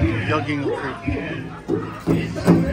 Jogging Creek.